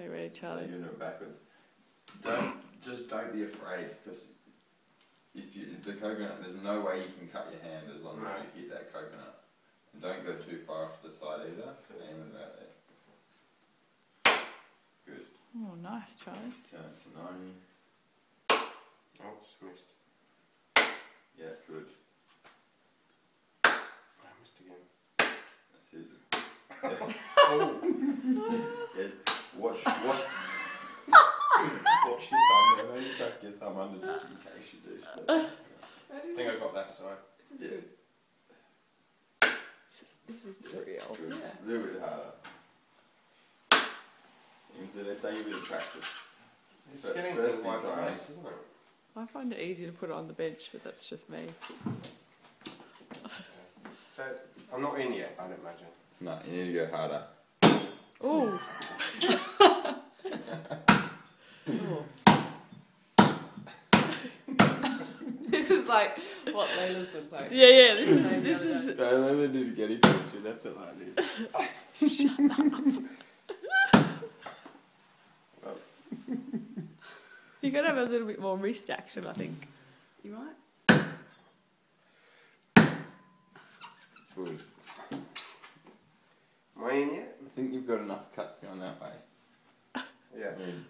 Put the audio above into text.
Okay, ready, So you're doing it backwards. Don't just don't be afraid because if you the coconut, there's no way you can cut your hand as long Right. as you hit that coconut. And don't go too far off to the side either. Aim about there. Good. Oh, nice, Charlie. Turn to ninety. Oh, just missed. Yeah, good. I missed again. That's it. Oh, Yeah. Watch watch watch your thumb. Maybe tuck your thumb under just in case you do so. I think I got that side. Yeah. This is real. Good. A little bit harder. You can see they take a bit of practice. It's But getting first in my things are face, isn't it? I find it easy to put it on the bench, but that's just me. So I'm not in yet, I'd imagine. No, you need to go harder. Oh. This is like what Layla's look like. Yeah, yeah. This is this is. No, let me do it again. If you left it like this. You gotta have a little bit more wrist action, I think. You right? Good. Am I in yet? I think you've got enough cuts going that way. Yeah. I mean,